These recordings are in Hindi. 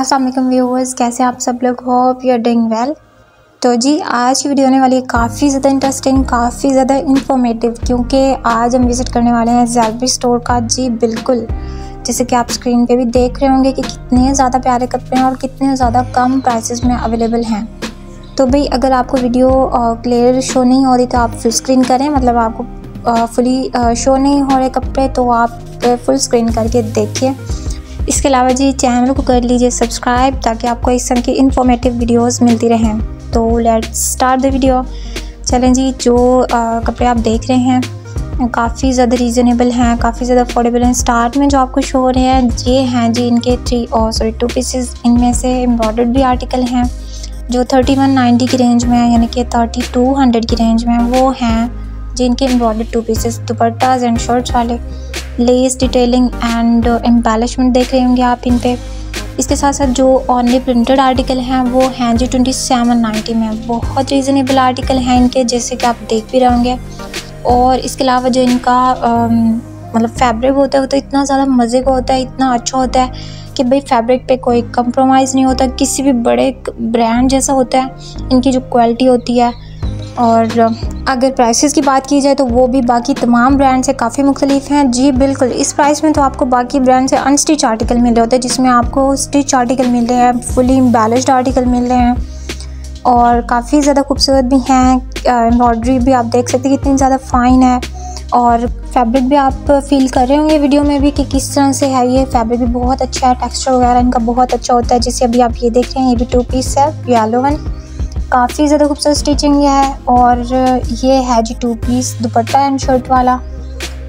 असलम व्यूवर्स कैसे आप सब लोग? होप यू डूइंग वेल तो जी, आज की वीडियो होने वाली है काफ़ी ज़्यादा इंटरेस्टिंग काफ़ी ज़्यादा इंफॉर्मेटिव क्योंकि आज हम विज़िट करने वाले हैं जैलबी स्टोर का। जी, बिल्कुल। जैसे कि आप स्क्रीन पे भी देख रहे होंगे कि कितने ज़्यादा प्यारे कपड़े हैं और कितने ज़्यादा कम प्राइसेस में अवेलेबल हैं। तो भाई, अगर आपको वीडियो क्लियर शो नहीं हो रही तो आप फुल स्क्रीन करें। मतलब आपको फुली शो नहीं हो रहे कपड़े तो आप फुल स्क्रीन करके देखिए। इसके अलावा जी चैनल को कर लीजिए सब्सक्राइब ताकि आपको इस तरह की इन्फॉर्मेटिव वीडियोस मिलती रहें। तो लेट स्टार्ट द वीडियो चलें जी, जो कपड़े आप देख रहे हैं, काफ़ी ज़्यादा रीज़नेबल हैं, काफ़ी ज़्यादा अफोर्डेबल हैं। स्टार्ट में जो आपको शो हो रहे हैं, ये हैं जी इनके थ्री और सॉरी टू पीसेस इनमें से एम्ब्रॉयड भी आर्टिकल हैं, जो थर्टी वन नाइन्टी की रेंज में है, यानी कि थर्टी टू हंड्रेड की रेंज में वो हैं जिनके embroidered two pieces dupattas and shirts वाले। लेस डिटेलिंग एंड एम्बेलिशमेंट देख रहे होंगे आप इन पे। इसके साथ साथ जो ऑनली प्रिंटेड आर्टिकल हैं, वो हैं जी ट्वेंटी सेवन नाइन्टी में। बहुत रीज़नेबल आर्टिकल हैं इनके, जैसे कि आप देख भी रहे होंगे। और इसके अलावा जो इनका मतलब फैब्रिक होता है, वो तो इतना ज़्यादा मज़े का होता है, इतना अच्छा होता है कि भाई फैब्रिक पे कोई कंप्रोमाइज़ नहीं होता। किसी भी बड़े ब्रांड जैसा होता है, इनकी जो क्वालिटी होती है। और अगर प्राइसेस की बात की जाए तो वो भी बाकी तमाम ब्रांड से काफ़ी मुख्तलिफ़ हैं। जी बिल्कुल, इस प्राइस में तो आपको बाकी ब्रांड से अनस्टिच आर्टिकल मिल रहे होते हैं, जिसमें आपको स्टिच आर्टिकल मिल रहे हैं फुली बैलेंस्ड आर्टिकल मिल रहे हैं और काफ़ी ज़्यादा खूबसूरत भी हैं। एम्ब्रॉयड्री भी आप देख सकते हैं कितनी ज़्यादा फ़ाइन है और फैब्रिक भी आप फील कर रहे होंगे वीडियो में भी कि किस तरह से है ये। फैब्रिक भी बहुत अच्छा है टेक्सचर वगैरह इनका बहुत अच्छा होता है। जैसे अभी आप ये देख रहे हैं, ये भी टू पीस है येलो वन काफ़ी ज़्यादा खूबसूरत स्टिचिंग है और ये है जी two piece dupatta and shirt वाला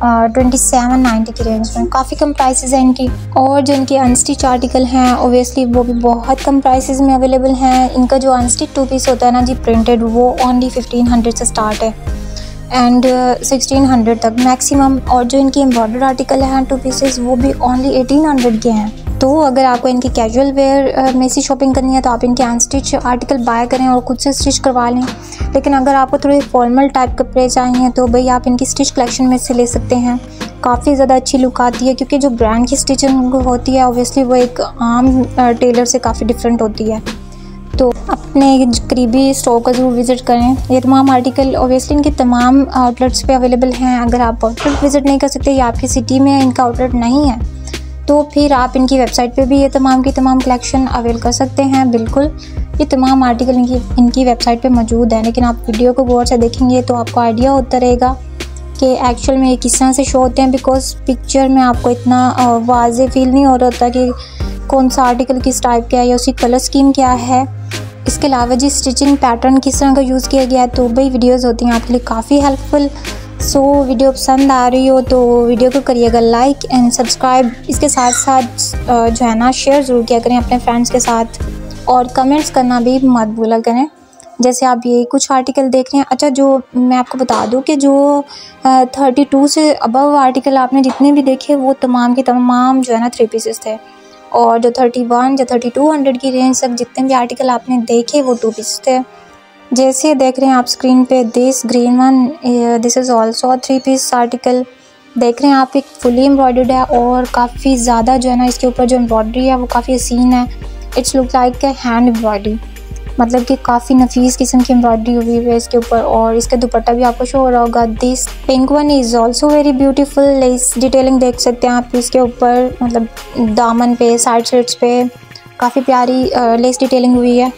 ट्वेंटी सेवन नाइन्टी की रेंज में। काफ़ी कम प्राइसेस हैं इनकी और जो इनके अनस्टिच आर्टिकल हैं ओबियसली वो भी बहुत कम प्राइसेस में अवेलेबल हैं। इनका जो अनस्टिच टू पीस होता है ना जी प्रिंटेड वो ओनली फिफ्टीन हंड्रेड से स्टार्ट है। एंड सिक्सटीन हंड्रेड तक मैक्सिमम और जो इनकी एम्ब्रॉयडर्ड आर्टिकल हैं टू पीसेस वो भी ओनली एटीन हंड्रेड के हैं। तो अगर आपको इनकी कैजुअल वेयर में से शॉपिंग करनी है तो आप इनके अनस्टिच आर्टिकल बाय करें और खुद से स्टिच करवा लें। लेकिन अगर आपको थोड़े फॉर्मल टाइप कपड़े चाहिए तो भाई आप इनकी स्टिच कलेक्शन में से ले सकते हैं। काफ़ी ज़्यादा अच्छी लुक आती है, क्योंकि जो ब्रांड की स्टिचिंग होती है ओबियसली वो एक आम टेलर से काफ़ी डिफरेंट होती है। तो अपने करीबी स्टोर का ज़रूर विज़िट करें। ये तमाम आर्टिकल ओबियसली इनके तमाम आउटलेट्स पे अवेलेबल हैं। अगर आप आउटलेट विज़िट नहीं कर सकते, या आपकी सिटी में इनका आउटलेट नहीं है तो फिर आप इनकी वेबसाइट पे भी ये तमाम की तमाम कलेक्शन अवेल कर सकते हैं। बिल्कुल, ये तमाम आर्टिकल इनकी इनकी वेबसाइट पे मौजूद है। लेकिन आप वीडियो को गौर से देखेंगे तो आपको आइडिया होता रहेगा कि एक्चुअल में ये किस तरह से शो होते हैं। बिकॉज़ पिक्चर में आपको इतना वाज फील नहीं हो रहा होता कि कौन सा आर्टिकल किस टाइप का है या उसकी कलर स्कीम क्या है। इसके अलावा जी स्टिचिंग पैटर्न किस तरह का यूज़ किया गया है तो भाई वीडियोज़ होती हैं। आपके लिए काफ़ी हेल्पफुल सो so, वीडियो पसंद आ रही हो तो वीडियो को करिएगा लाइक एंड सब्सक्राइब। इसके साथ साथ जो है ना शेयर ज़रूर किया करें अपने फ्रेंड्स के साथ। और कमेंट्स करना भी मत भूला करें। जैसे आप ये कुछ आर्टिकल देख रहे हैं। अच्छा जो मैं आपको बता दूँ कि जो थर्टी टू से अबव आर्टिकल आपने जितने भी देखे वो तमाम के तमाम जो है ना थ्री पीसेस थे। और जो थर्टी वन या थर्टी टू हंड्रेड की रेंज तक जितने भी आर्टिकल आपने देखे वो टू पीस थे। जैसे देख रहे हैं आप स्क्रीन पे this green one this is also three piece article देख रहे हैं आप एक फुली एम्ब्रॉयडर्ड है और काफ़ी ज़्यादा जो है ना, इसके ऊपर जो एम्ब्रॉयडरी है, वो काफ़ी सीन है। It's look like a hand embroidery मतलब कि काफ़ी नफीस किस्म की एम्ब्रॉयडरी हुई है इसके ऊपर और इसका दुपट्टा भी आपको शो हो रहा होगा। This pink one is also very beautiful lace detailing देख सकते हैं आप इसके ऊपर। मतलब दामन पे साइड शर्ट्स पे काफ़ी प्यारी लेस डिटेलिंग हुई है।